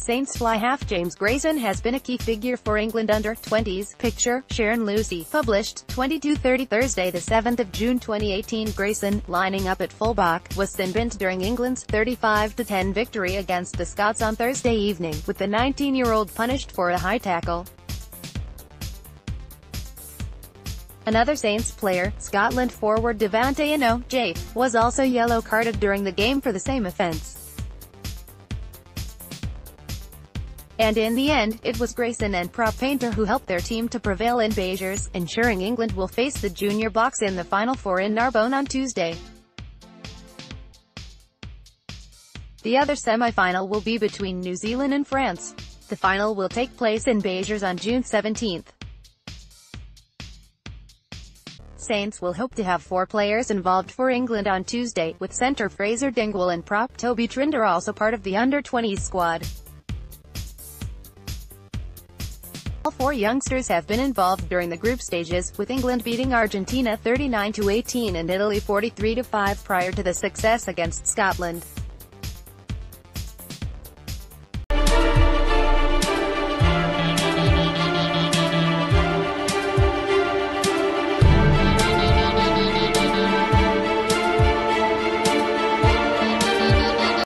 Saints fly half James Grayson has been a key figure for England under-20s. Picture, Sharon Lucey, published, 22.30 Thursday 7 June 2018 Grayson, lining up at fullback, was sin binned during England's 35-10 victory against the Scots on Thursday evening, with the 19-year-old punished for a high tackle. Another Saints player, Scotland forward Devante Eno, was also yellow-carded during the game for the same offence. And in the end, it was Grayson and prop Painter who helped their team to prevail in Béziers, ensuring England will face the Junior Boks in the Final Four in Narbonne on Tuesday. The other semi-final will be between New Zealand and France. The final will take place in Béziers on June 17. Saints will hope to have four players involved for England on Tuesday, with centre Fraser Dingwall and prop Toby Trinder also part of the under-20s squad. All four youngsters have been involved during the group stages, with England beating Argentina 39-18 and Italy 43-5 prior to the success against Scotland.